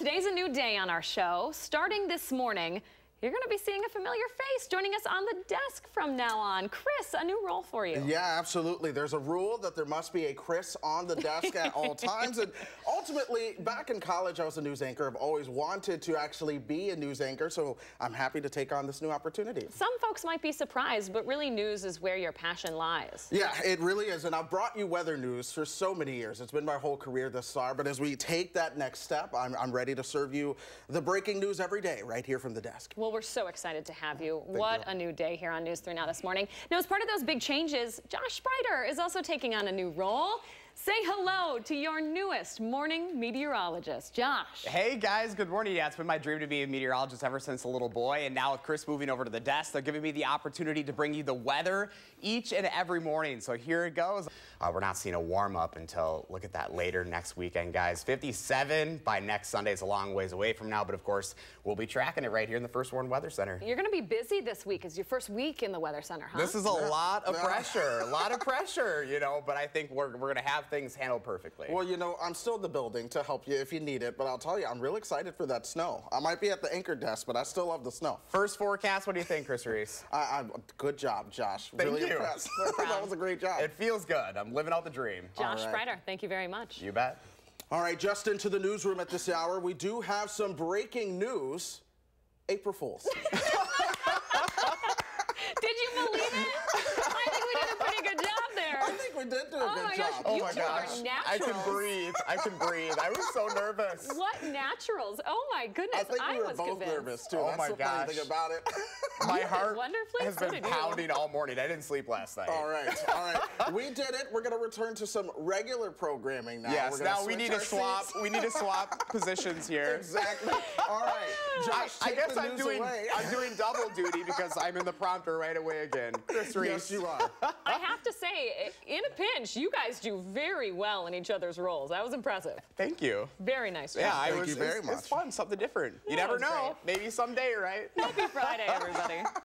Today's a new day on our show. Starting this morning, you're going to be seeing a familiar face joining us on the desk from now on. Chris, a new role for you. Yeah, absolutely. There's a rule that there must be a Chris on the desk at all times. And ultimately, back in college, I was a news anchor. I've always wanted to actually be a news anchor, so I'm happy to take on this new opportunity. Some folks might be surprised, but really news is where your passion lies. Yeah, it really is. And I've brought you weather news for so many years. It's been my whole career thus far. But as we take that next step, I'm, I'm ready to serve you the breaking news every day right here from the desk. Well, we're so excited to have you. Thank what you. a new day here on News 3 Now this morning. Now, as part of those big changes, Josh Spreiter is also taking on a new role. Say hello to your newest morning meteorologist, Josh. Hey guys, good morning. Yeah, it's been my dream to be a meteorologist ever since a little boy, and now with Chris moving over to the desk, they're giving me the opportunity to bring you the weather each and every morning. So here it goes. Uh, we're not seeing a warm up until look at that later next weekend, guys. 57 by next Sunday. It's a long ways away from now, but of course we'll be tracking it right here in the First Warn Weather Center. You're going to be busy this week. It's your first week in the Weather Center, huh? This is a lot of Yeah. pressure, a lot of pressure, you know, but I think we're, we're going to have things handled perfectly. Well, you know, I'm still in the building to help you if you need it, but I'll tell you, I'm real excited for that snow. I might be at the anchor desk, but I still love the snow. First forecast, what do you think, Chris Reese? I, I, good job, Josh. Thank really you. impressed. That was a great job. It feels good. I'm living out the dream. Josh All right. Spreiter, thank you very much. You bet. All right, just into the newsroom at this hour, we do have some breaking news. April Fools. Did you believe it? I think we did a pretty good job there. I think we did do a Oh good my job. gosh, Oh You my two are gosh. I can breathe. I can breathe. I was so nervous. What naturals? Oh my goodness, I think we were was both convinced. nervous too. Oh That's my the funny gosh. thing about it. My heart has so been pounding all morning. I didn't sleep last night. all right, all right. We did it. We're going to return to some regular programming now. Yes, We're now we need to swap. seats. We need to swap positions here. Exactly. All right, I, Josh, I take guess the I'm news doing away. I'm doing double duty because I'm in the prompter right away again. Chris Reese. Yes, you are. I say, in a pinch, you guys do very well in each other's roles. That was impressive. Thank you. Very nice job. Yeah, I Thank was. you very it's, it's fun, something different. You Yeah, never it was know. Maybe someday, right? Happy Friday, everybody.